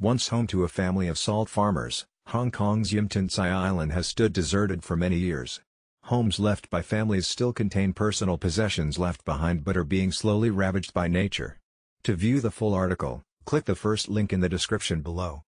Once home to a family of salt farmers, Hong Kong's Yim Tin Yimtinsai Island has stood deserted for many years. Homes left by families still contain personal possessions left behind but are being slowly ravaged by nature. To view the full article, click the first link in the description below.